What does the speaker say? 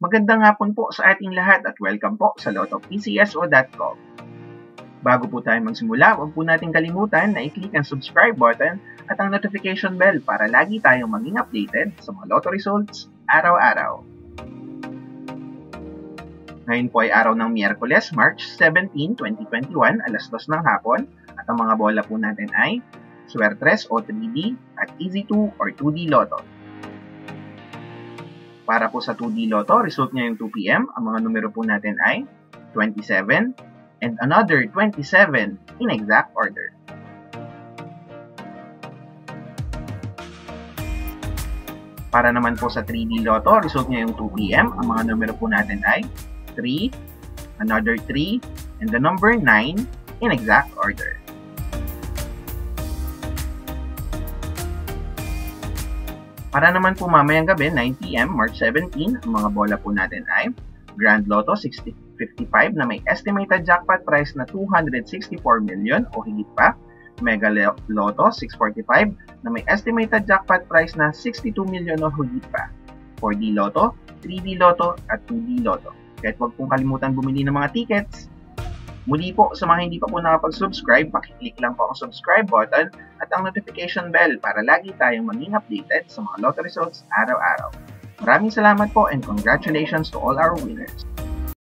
Magandang hapon po sa ating lahat at welcome po sa lotopcso.com. Bago po tayo magsimula, huwag po natin kalimutan na i-click ang subscribe button at ang notification bell para lagi tayong maging updated sa mga lotto results araw-araw. Ngayon po ay araw ng Miyerkules, March 17, 2021, alas 2 ng hapon at ang mga bola po natin ay Swertres o 3D at Easy 2 or 2D Lotto. Para po sa 2D Lotto, result ngayong 2pm, ang mga numero po natin ay 27 and another 27 in exact order. Para naman po sa 3D Lotto, result ngayong 2pm, ang mga numero po natin ay 3, another 3, and the number 9 in exact order. Para naman po mamayang gabi, 9pm, March 17, ang mga bola po natin ay Grand Lotto 6055 na may estimated jackpot price na 264 million o higit pa. Mega Lotto 645 na may estimated jackpot price na 62 million o higit pa. 4D Lotto, 3D Lotto at 2D Lotto. Kahit huwag pong kalimutan bumili ng mga tickets. Muli po, sa mga hindi pa po nakapag-subscribe, pakiclick lang po ang subscribe button at ang notification bell para lagi tayong maging updated sa mga lotto results araw-araw. Maraming salamat po and congratulations to all our winners.